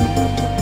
Música